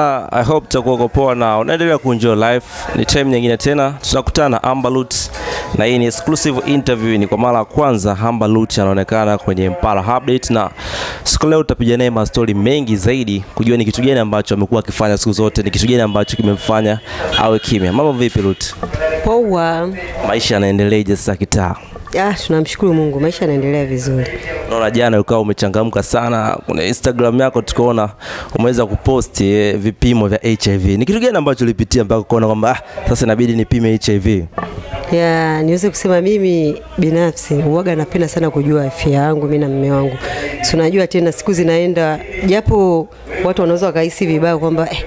I hope tutakuwa uko poa na unaendelea kuenjoy life. Ni time nyingine tena tunakutana na Amber na hii ni exclusive interview. Ni kwa mara ya kwanza Amber anaonekana kwenye Mpala Update, na siku leo tutapiga naye mastori mengi zaidi kujua ni kitu gani ambacho amekuwa akifanya siku zote, ni kitu gani ambacho kimemfanya awe kimya. Mambo vipi Lut? Poa. Maisha yanaendeleaje sasa kitaa? Ah, tunamshukuru Mungu, maisha yanaendelea vizuri. Naona jana ukawa umechangamka sana kwenye Instagram yako, tukaona umeweza kuposti eh, vipimo vya HIV. Ni kitu gani ambacho ulipitia mpaka kuona kwamba ah, sasa inabidi nipime HIV? Ya, niweze kusema mimi binafsi huaga napenda sana kujua afya yangu mimi na mume wangu. Si unajua tena siku zinaenda, japo watu wanaweza wakahisi vibaya kwamba eh,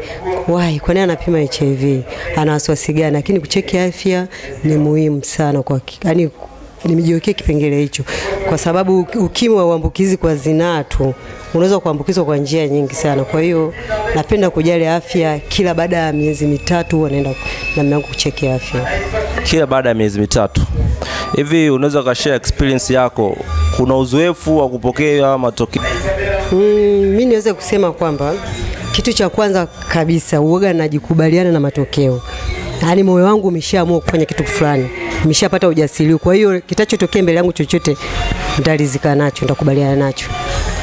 wai kwa nini anapima HIV? Ana wasiwasi gani? Lakini kucheki afya ni muhimu sana kwa yani nimejiwekea kipengele hicho kwa sababu ukimwi wa uambukizi kwa zinaa tu unaweza kuambukizwa kwa njia nyingi sana. Kwa hiyo napenda kujali afya, kila baada ya miezi mitatu huwa naenda na mume wangu kucheki afya. Kila baada ya miezi mitatu hivi, unaweza ukashare experience yako? Kuna uzoefu wa kupokea matokeo? Mm, mi niweze kusema kwamba kitu cha kwanza kabisa uoga najikubaliana na matokeo, yaani moyo wangu umeshaamua kufanya kitu fulani, nimeshapata ujasiri. Kwa hiyo kitachotokea mbele yangu chochote nitalizika nacho, nitakubaliana nacho.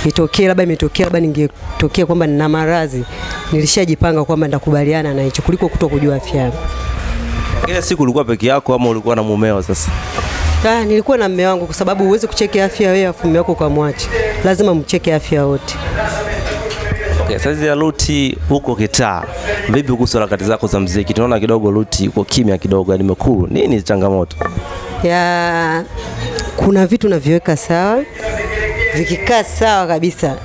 Itokee labda imetokea, labda ningetokea kwamba nina maradhi, nilishajipanga kwamba nitakubaliana na hicho kuliko kuto kujua afya yangu. Ile siku ulikuwa peke yako ama ulikuwa na mumeo? Sasa Ah, nilikuwa na mume wangu kwa sababu huwezi kucheki afya wewe afu mume wako ukamwacha, lazima mcheke afya wote. Okay, sasa ya Luti huko kitaa, vipi kuhusu harakati zako za mziki? Tunaona kidogo Luti uko kimya kidogo, yani. Nini changamoto? ya kuna vitu naviweka sawa, vikikaa sawa kabisa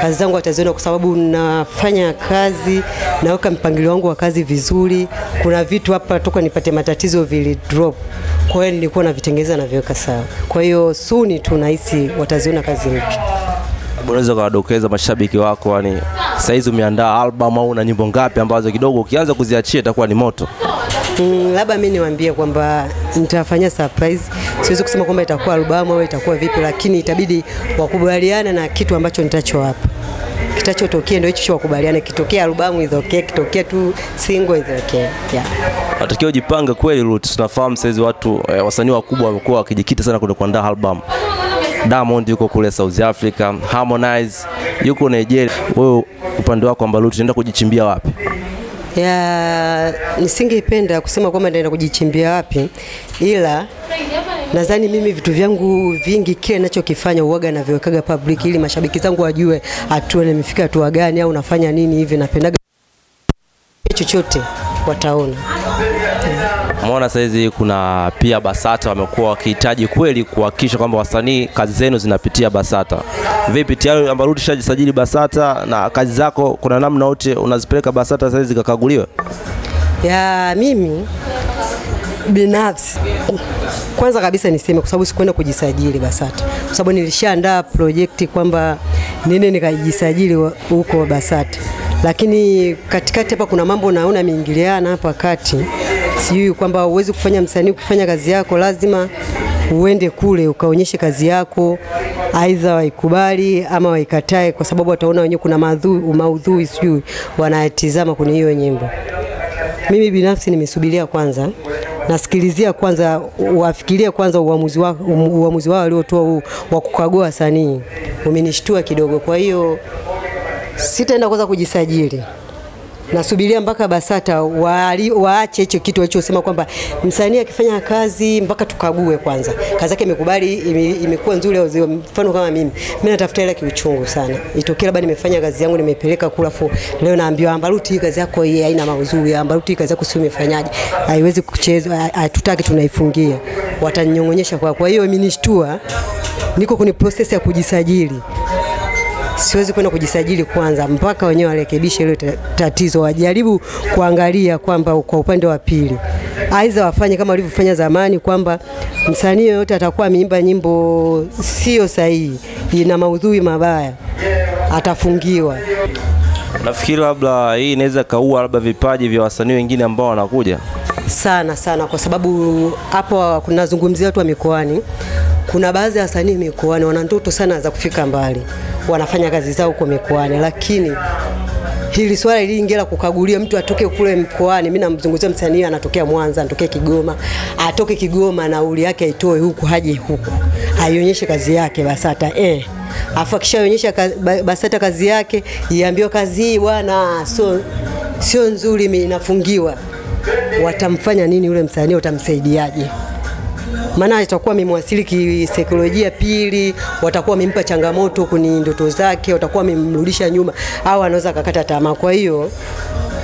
kazi zangu wataziona, kwa sababu nafanya kazi, naweka mpangilio wangu wa kazi vizuri. Kuna vitu hapa toka nipate matatizo vili drop, kwa hiyo nilikuwa navitengeneza naviweka sawa. Kwa hiyo suni tunahisi wataziona kazi mpya. Unaweza kuwadokeza mashabiki wako, yani saizi umeandaa album au na nyimbo ngapi ambazo kidogo ukianza kuziachia itakuwa ni moto? Mm, labda mimi niwaambie kwamba nitafanyia surprise. Siwezi kusema kwamba itakuwa albamu au itakuwa vipi, lakini itabidi wakubaliane na kitu ambacho nitachowapa. Kitachotokea ndio hicho wakubaliane. Kitokea albamu is okay, kitokea tu single is okay. Yeah. Natakiwa ujipange kweli Ruth. Tunafahamu saizi watu eh, wasanii wakubwa wamekuwa wakijikita sana kwenye kuandaa album. Diamond yuko kule South Africa, Harmonize yuko Nigeria. Wewe upande wako ambaluti Lut unaenda kujichimbia wapi? ya nisingependa kusema kwamba naenda kujichimbia wapi, ila nadhani mimi vitu vyangu vingi kile ninachokifanya uwaga naviwekaga public ili mashabiki zangu wajue hatua nimefika hatua gani au nafanya nini hivi. Napendaga chochote wataona. Umeona saizi kuna pia BASATA wamekuwa wakihitaji kweli kuhakikisha kwamba wasanii kazi zenu zinapitia BASATA. Vipi, tayari ambao ulishajisajili BASATA na kazi zako kuna namna yote unazipeleka BASATA saizi zikakaguliwe? ya mimi binafsi kwanza kabisa niseme kwa sababu sikuenda kujisajili BASATA kwa sababu nilishaandaa projekti kwamba nini nikajisajili huko BASATA, lakini katikati hapa kuna mambo naona miingiliana hapa kati, sijui kwamba huwezi kufanya msanii ukifanya kazi yako lazima uende kule ukaonyeshe kazi yako, aidha waikubali ama waikatae, kwa sababu wataona wenyewe kuna maudhui maudhui sijui wanayatizama kwenye hiyo nyimbo. Mimi binafsi nimesubiria kwanza, nasikilizia kwanza, wafikiria kwanza uamuzi wao uamuzi wao waliotoa huu wa kukagua wasanii umenishtua kidogo. Kwa hiyo sitaenda kwanza kujisajili, nasubiria mpaka BASATA waache hicho kitu walichosema kwamba msanii akifanya kazi mpaka tukague kwanza, kazi yake imekubali, ime- imekuwa nzuri au. Mfano kama mimi, mimi natafuta ile kiuchungu sana, itokee labda nimefanya kazi yangu nimepeleka kula fu, leo naambiwa ambaruti hii kazi yako hii haina mauzuri, ambaruti hii kazi yako sio umefanyaje, haiwezi kuchezwa, hatutaki, tunaifungia, watanyongonyesha kwa. Kwa hiyo imenishtua, niko kwenye process ya kujisajili siwezi kwenda kujisajili kwanza mpaka wenyewe warekebishe ile tatizo, wajaribu kuangalia kwamba kwa upande wa pili, aidha wafanye kama walivyofanya zamani, kwamba msanii yoyote atakuwa ameimba nyimbo sio sahihi, ina maudhui mabaya, atafungiwa. Nafikiri labda hii inaweza kaua labda vipaji vya wasanii wengine ambao wanakuja. sana sana, kwa sababu hapo kunazungumzia watu wa mikoani. Kuna baadhi ya wasanii mikoani wana ndoto sana za kufika mbali, wanafanya kazi zao huko mikoani, lakini hili swala liingia la kukagulia mtu atoke kule mkoani. Mimi namzungumzia msanii anatokea Mwanza, anatokea Kigoma, atoke Kigoma, nauli yake aitoe huku haje huku, aionyeshe kazi yake BASATA eh afu akishaonyesha BASATA kazi yake iambiwe kazi hii bwana sio sio nzuri, inafungiwa. Watamfanya nini yule msanii? Watamsaidiaje? Maana itakuwa amemwasili kisaikolojia. Pili, watakuwa wamempa changamoto kuni ndoto zake, watakuwa wamemrudisha nyuma, au anaweza akakata tamaa. Kwa hiyo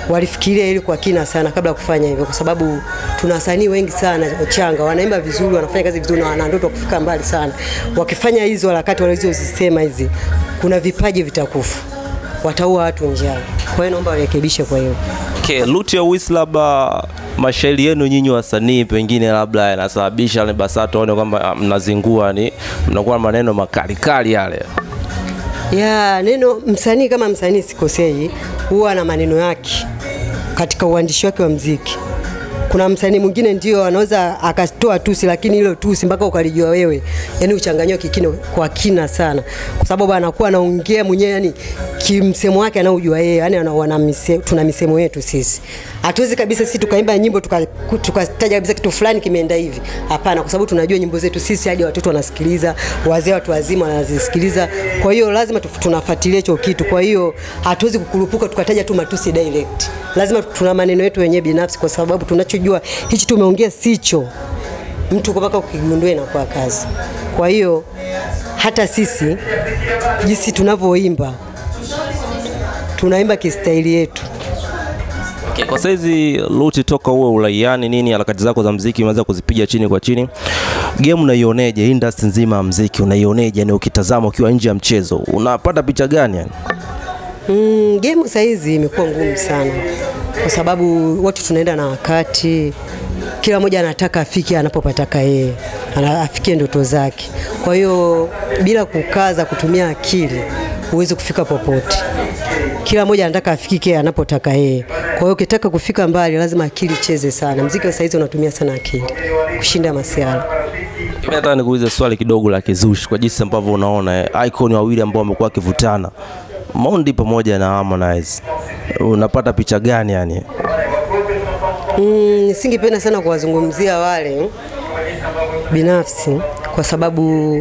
walifikiria ili kwa kina sana kabla ya kufanya hivyo, kwa sababu tuna wasanii wengi sana changa, wanaimba vizuri, wanafanya kazi vizuri na wana ndoto kufika mbali sana. Wakifanya hizo harakati walizozisema hizi, kuna vipaji vitakufa, wataua watu njiani. Kwa hiyo naomba warekebishe. Kwa hiyo Okay, Luti ya Wis, labda mashairi yenu nyinyi wasanii pengine labda yanasababisha BASATA waone kwamba mnazingua, ni mnakuwa maneno makali kali yale ya neno msanii kama msanii sikosei, huwa na maneno yake katika uandishi wake wa mziki. Kuna msanii mwingine ndio anaweza akatoa tusi, lakini hilo tusi mpaka ukalijua wewe, yani uchanganywa kikino kwa kina sana, kwa sababu anakuwa anaongea mwenyewe, yani kimsemo wake anaujua yeye, yani wana misemo, tuna misemo yetu sisi. Hatuwezi kabisa sisi tukaimba nyimbo tukataja tuka kabisa kitu fulani kimeenda hivi, hapana, kwa sababu tunajua nyimbo zetu sisi, hadi watoto wanasikiliza, wazee, watu wazima wanazisikiliza. Kwa hiyo lazima tunafuatilia hicho kitu. Kwa hiyo hatuwezi kukurupuka tukataja tu matusi direct, lazima tuna maneno yetu wenyewe binafsi, kwa sababu tunachojua hichi tumeongea sicho mtu mpaka ukigundua kwa kazi. Kwa hiyo hata sisi jinsi tunavyoimba tunaimba kistaili yetu. Okay, kwa saizi Luti, toka uwe uraiani nini, harakati zako za mziki umeweza kuzipiga chini kwa chini, game unaioneje? Industry nzima ya mziki unaioneje? Yani ukitazama ukiwa nje ya mchezo unapata picha gani yani? Mm, game saizi imekuwa ngumu sana kwa sababu watu tunaenda na wakati, kila mmoja anataka afike anapopataka yeye, afikie ndoto zake. Kwa hiyo bila kukaza kutumia akili huwezi kufika popote. Kila mmoja anataka afikike anapotaka yeye. Kwa hiyo ukitaka kufika mbali, lazima akili cheze sana. Mziki wa saizi unatumia sana akili kushinda masiara Mimi nataka nikuulize swali kidogo la kizushi, kwa jinsi ambavyo unaona icon wawili ambao wamekuwa wakivutana Mondi pamoja na Harmonize, unapata picha gani yani? Mm, nisingependa sana kuwazungumzia wale binafsi kwa sababu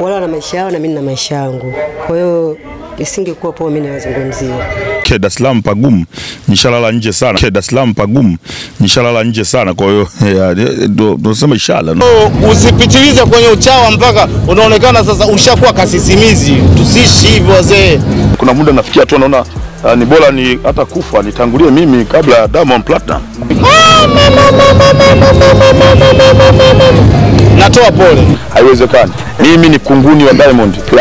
wale wana maisha yao na mimi na maisha yangu, kwa hiyo isingekuwa poa mimi niwazungumzie. Ke Dar es Salaam pagumu, nishalala nje sana. Ke Dar es Salaam pagumu, nishalala nje sana. Kwa hiyo ndio tunasema inshallah. No. Usipitilize kwenye uchawa mpaka unaonekana sasa ushakuwa kasisimizi. Tusiishi hivyo wazee. Kuna muda nafikia tu naona uh, ni bora ni hata kufa nitangulie mimi kabla ya Diamond Platinum. Natoa pole. Haiwezekani. Mimi ni kunguni wa Diamond Platinum.